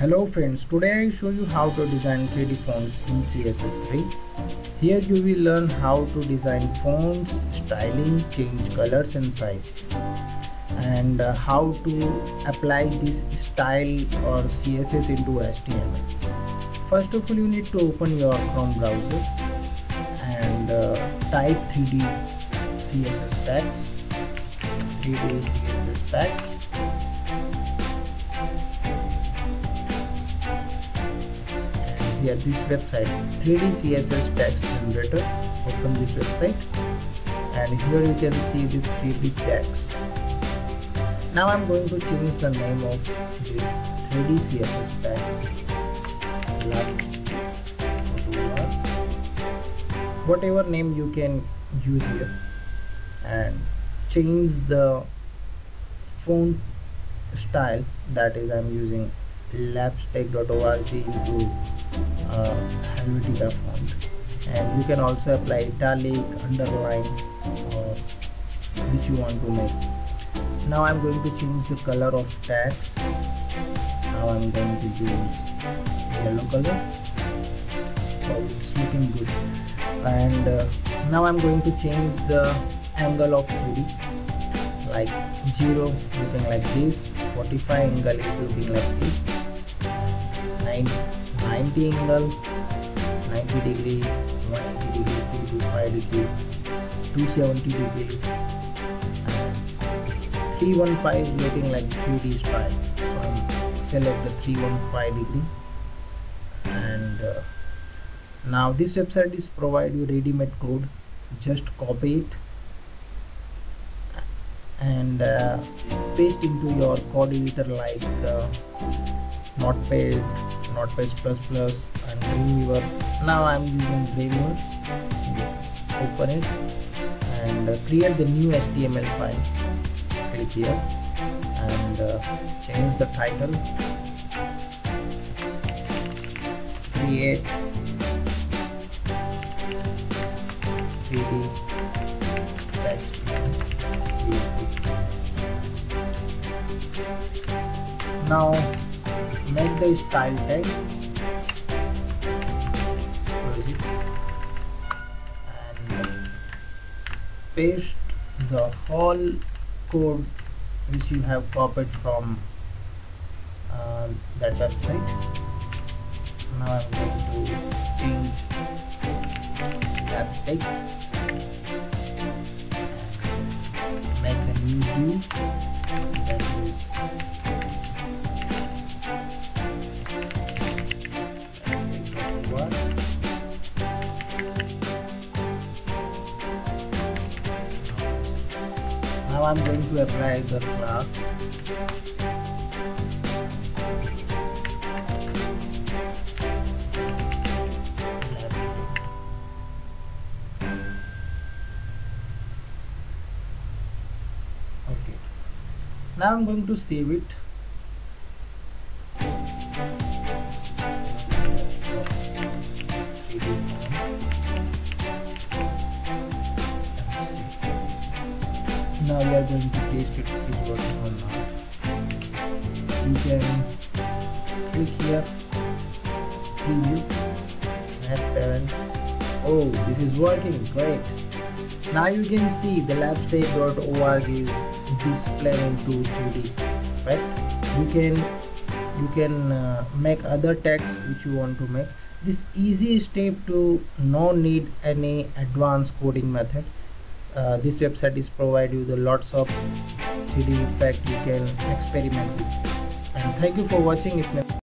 Hello friends, today I show you how to design 3D fonts in CSS3. Here you will learn how to design fonts, styling, change colors and size and uh, how to apply this style or CSS into HTML. First of all you need to open your Chrome browser and uh, type 3D CSS packs 3D CSS packs here this website 3d css text generator. Open this website. And here you can see this 3d text now i'm going to change the name of this 3d css text whatever name you can use here. And change the font style that is i'm using. Labstech.org into Helvetica font and you can also apply italic, underline or which you want to make. Now I'm going to change the color of text. Now I'm going to use yellow color. Oh, it's looking good. And uh, now I'm going to change the angle of 3D like 0 looking like this 45 angle is looking like this 9 90 angle 90 degree 180 degree 225 degree. 270 degree 315 is looking like 3d style so i'm select the 315 degree. And uh, now this website is provide you ready-made code. Just copy it. And uh, paste into your code editor like uh, notepad notepad and dreamweaver now i'm using dreamweaver open it and uh, create the new html file. Click here and uh, change the title. Create 3d text now make the style tag. And paste the whole code which you have copied from uh, that website. Now I'm going to change website make the new view now I'm going to apply the class okay. Now I'm going to save it now we are going to test it is working or not you can click here preview. Net parent oh this is working great. Now you can see the labstech.org is displaying into 3d right? You can you can uh, make other text which you want to make. This easy step to no need any advanced coding method uh, this website is provide you the lots of 3d effect you can experiment and thank you for watching. It